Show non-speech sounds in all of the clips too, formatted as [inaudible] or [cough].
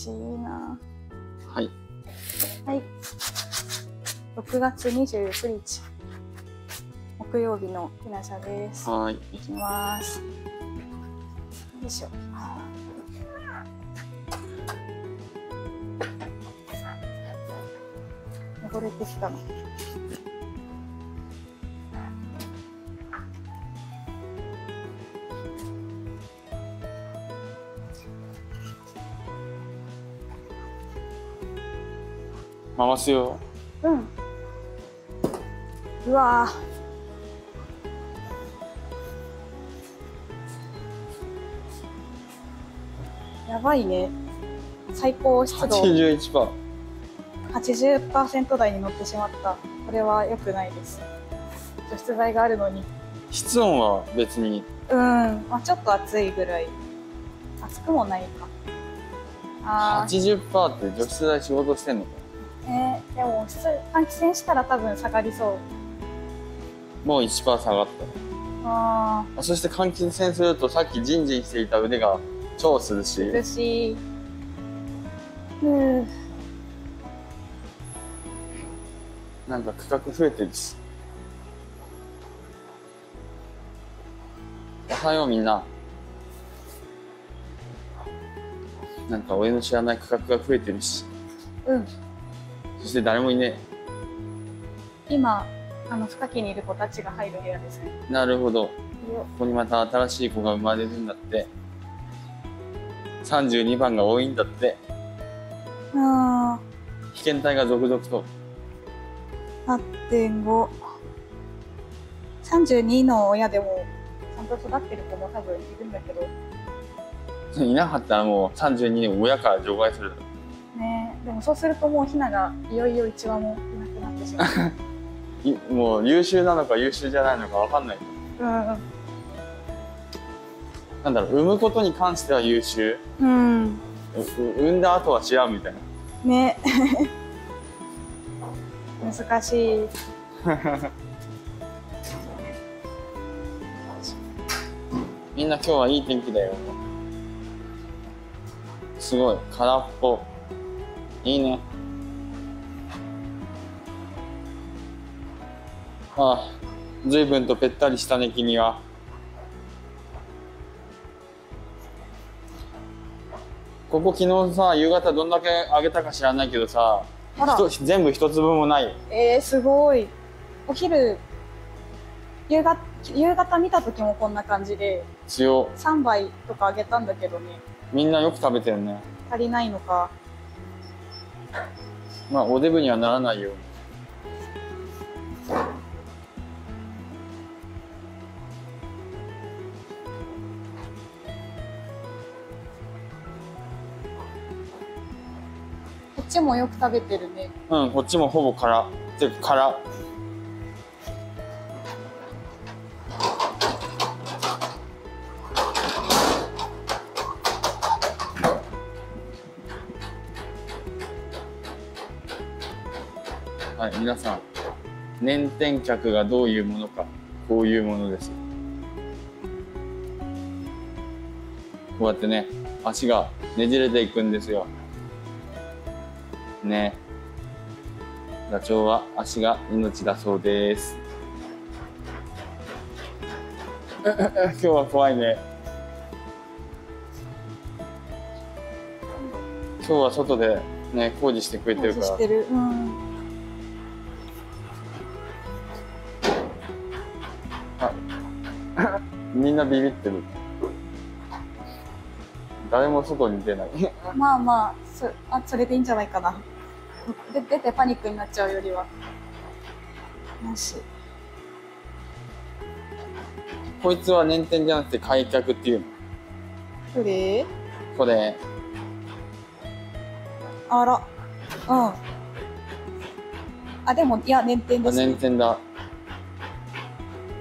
ちいいな。はい。はい。6月29日。木曜日のひなしゃです。はい。いきます。よいしょ。汚れてきたの。回すよ。うん。うわーやばいね。最高湿度81%。80%台に乗ってしまった。これは良くないです。除湿剤があるのに。室温は別に、うん。まあちょっと暑いぐらい。暑くもないか。あ80%って除湿剤仕事してんのかー、えーでも湿換気扇したら多分下がりそう。もう1%下がっあた。あそして換気扇するとさっきジンジンしていた腕が超涼しい。ー、涼しい。うん。なんか区画増えてるし。おはようみんな。なんか俺の知らない区画が増えてるし。うん。そして誰もいね今、あの、深きにいる子たちが入る部屋ですね。え。なるほど。よここにまた新しい子が生まれるんだって。32番が多いんだって。あ被験体が続々と。ー、8.5。32の親でも、ちゃんと育ってる子も多分いるんだけど、いなかったらもう32年親から除外する。ねでもそうするともうひながいよいよ1羽もいなくなってしまう。[laughs] いもう優秀なのか優秀じゃないのかわかんない。うん。なんだろう、産むことに関しては優秀。うん。う産んだ後は違うみたいな。ね [laughs] 難しい。[laughs] みんな今日はいい天気だよ。すごい、空っぽ。いいね。ああ、随分とぺったりしたね、君は。ここ昨日さ、夕方どんだけあげたか知らないけどさ、全部一粒もない。えー、すごい。お昼、夕方、夕方見た時もこんな感じで、強。3杯とかあげたんだけどね、みんなよく食べてるね。足りないのか。[laughs] まあ、おデブにはならないように。こっちもよく食べてるね。うん、こっちもほぼ空。てか空。はい、皆さん。年天客がどういうものか、こういうものです。こうやってね、足がねじれていくんですよ。ね。ダチョウは足が命だそうです。[laughs] 今日は怖いね。今日は外でね、工事してくれてるからし。てる。うん。みんなビビってる。誰も外に出ない。[laughs] まあまあ、そあそれでいいんじゃないかな。で出てパニックになっちゃうよりは。よし。こいつは年天じゃなくて開脚っていうの。どれ？これ、あら。うん。あ、でも、いや、年点です、年天だ。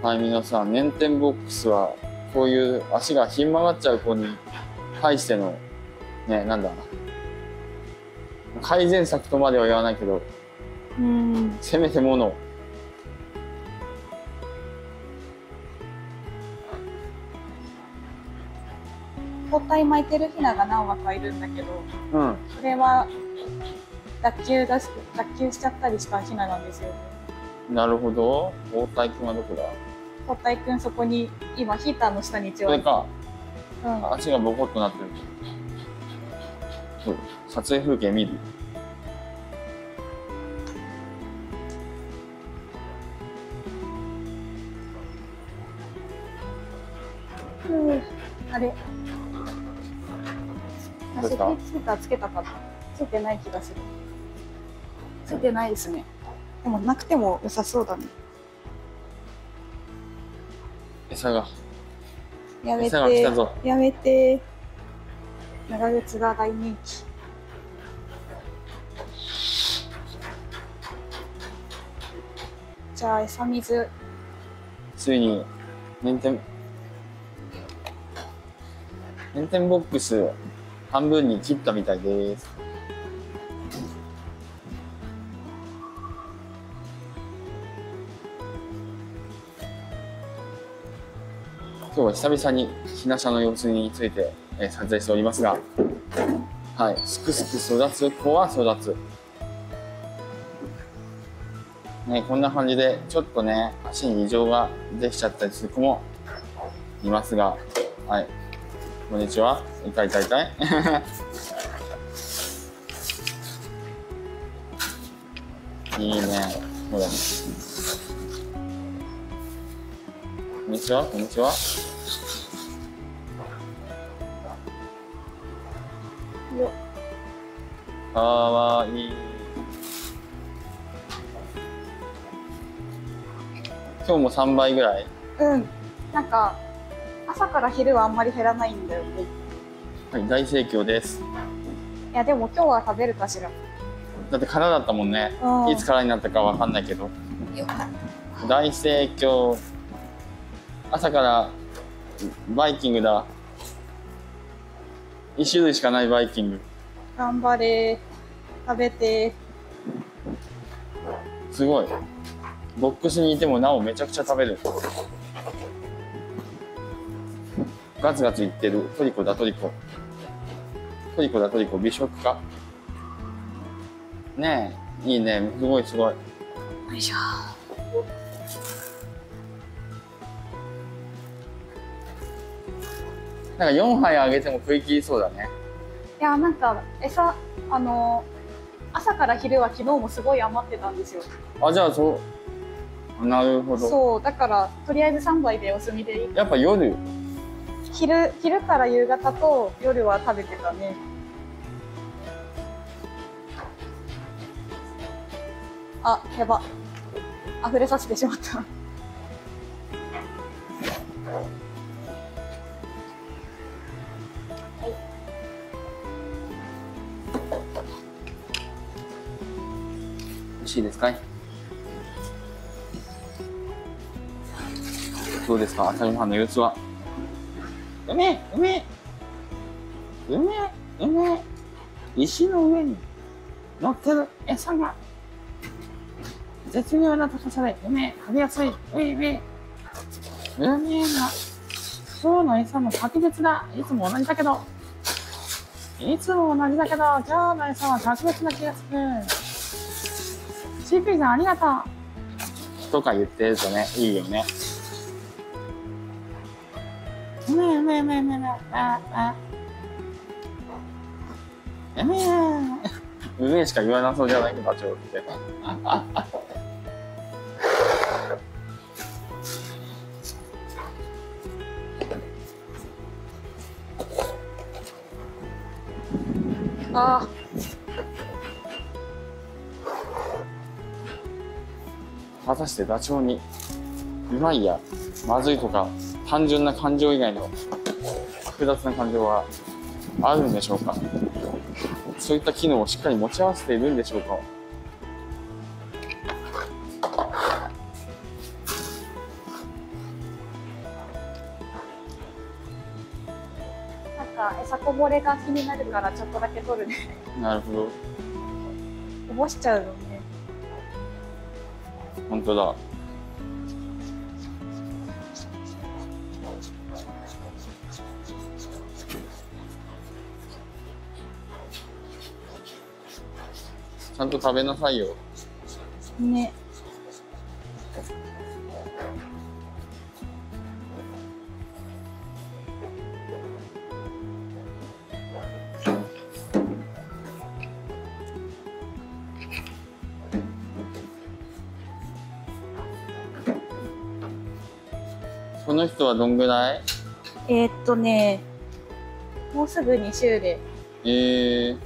はい、皆さん、年天ボックスは、こういう足がひん曲がっちゃう子に対しての、ね、なんだ、改善策とまでは言わないけど、うん。せめてもの。ほ包帯巻いてるヒナが何羽かいるんだけど、うん。それは脱臼だし脱臼しちゃったりしたヒナなんですよね。なるほど。包帯くんはどこだ？包帯くんそこに今ヒーターの下に一応これか。うん、足がボコッとなってる。そう。撮影風景見る。うん。あれ。あどうですか？セキュリティヒーターつけたかった。ついてない気がする。ついてないですね。でもなくても良さそうだね餌が。やめ餌が来てたぞ。やめて長靴が大人気じゃあ餌水ついに、捻転、捻転ボックス半分に切ったみたいです。今日は久々にひな車の様子について、えー撮影しておりますが、はい、すくすく育つ子は育つ。ね、こんな感じで、ちょっとね、足に異常ができちゃったりする子もいますが、はい。こんにちは。痛い痛い痛い。[laughs] いいね。ほら。こんにちは。こんにちは。かわいい。今日も3倍ぐらい？うんなんか朝から昼はあんまり減らないんだよねはい、大盛況です。いやでも今日は食べるかしらだって空だったもんね。うんいつ空になったかわかんないけど。よかっ大盛況。朝からバイキングだ。一種類しかないバイキング。た頑張れ食べてすごい。ボックスにいてもなおめちゃくちゃ食べる。ガツガツいってる。トリコだトリコ。トリコだトリコ。美食家。ねえ、いいね。すごいすごい。よいしょなんか4杯あげても食い切りそうだね。いやなんか餌あの朝から昼は昨日もすごい余ってたんですよ。あ、じゃあそう。なるほど。そうだからとりあえず3杯でお済みでいい。やっぱ夜、昼昼から夕方と夜は食べてたね。あやば。溢れさせてしまったしいですか？いどうですか？朝ごはんの様子は？うめ、うめ。うめ、うめ。石の上に乗ってる餌が絶妙な高さでうめ、食べやすい。ういうめ。うめえな。今日の餌も格別だ。いつも同じだけど。いつも同じだけど、今日の餌は格別な気がする。シーピーさんありがとう。とか言ってるとね、いいよね。うめえうめえうめえうめえうめえああうめえうめえしか言わなそうじゃないか、ダチョウって。あ果たしてダチョウにうまいやまずいとか単純な感情以外の複雑な感情はあるんでしょうか？そういった機能をしっかり持ち合わせているんでしょうか？なんか餌こぼれが気になるからちょっとだけ取るね。なるほど。こぼしちゃうの？ね本当だ。ちゃんと食べなさいよ。ね。の人はどんぐらい？えーっとね、もうすぐ2週で。えー、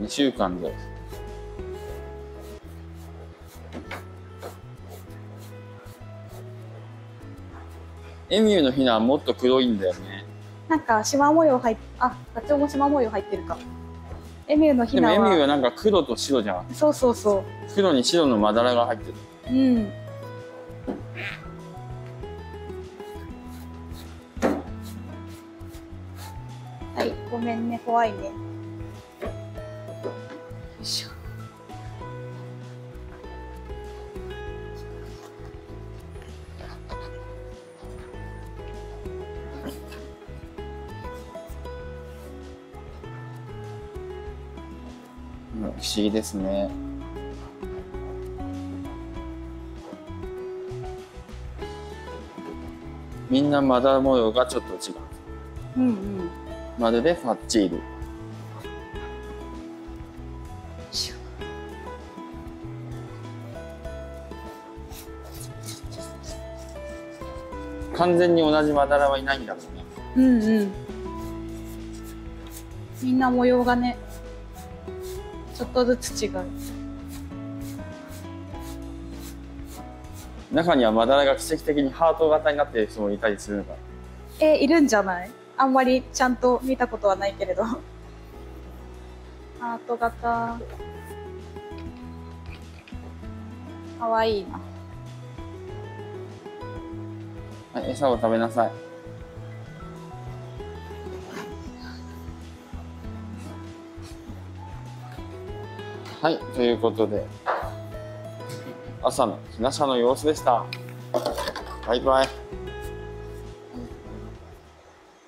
2週間で。エミューのヒナはもっと黒いんだよね。なんか、縞模様入っ、あ、ガチョウも縞模様入ってるか。エミューのヒナでもエミューはは、なんか黒と白じゃん。そうそうそ黒に白のまだらが入ってる。う。うん。い、ごめんね、怖いね。よいしょ。うん不思議ですね。みんなまだら模様がちょっと違う。うんうん。まるでファッチール。完全に同じまだらはいないんだろうね。うんうん。みんな模様がね、ちょっとずつ違う。中にはまだらが奇跡的にハート型になっている人もいたりするのか。えーいるんじゃない？あんまりちゃんと見たことはないけれど。ハート型。かわいいな。はい、餌を食べなさい。はい、ということで、朝のひなしの様子でした。バイバイ。